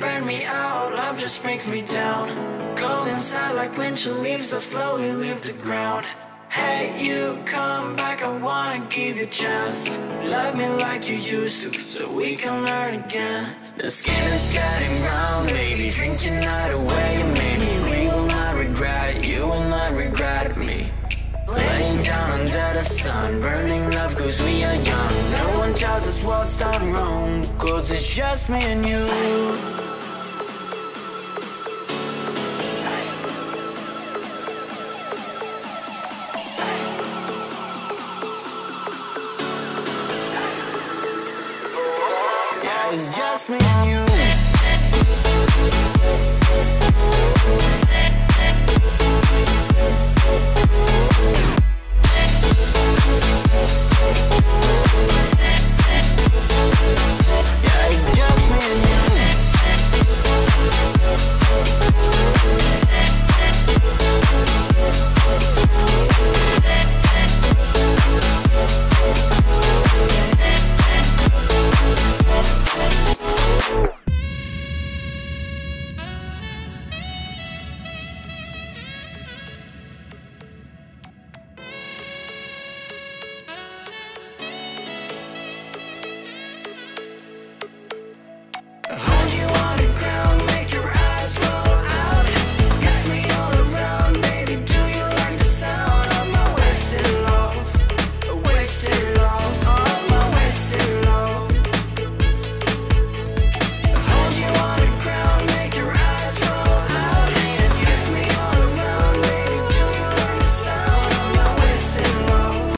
burn me out, love just brings me down. Go inside like winter leaves that slowly leave the ground. Hey, you come back, I wanna give you a chance. Love me like you used to, so we can learn again. The skin is getting brown, baby, drink your night away Maybe we will not regret it, you will not regret me. Laying down under the sun, burning love cause we are young. No one tells us what's done wrong, just me and you. It's just me